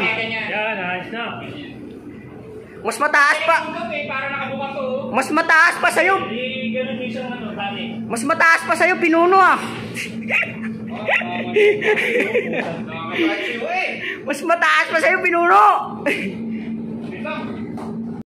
Yan. Yan, ayos na. Mas mataas pa. Okay, eh, para nakabuka to. Oh. Mas mataas pa sa'yo. Di ganun. Ano, Mas mataas pa sa'yo, pinuno ah. Oh, oh, eh. Mas mataas pa sa'yo, pinuno.